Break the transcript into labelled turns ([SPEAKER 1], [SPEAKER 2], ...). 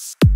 [SPEAKER 1] Podcast.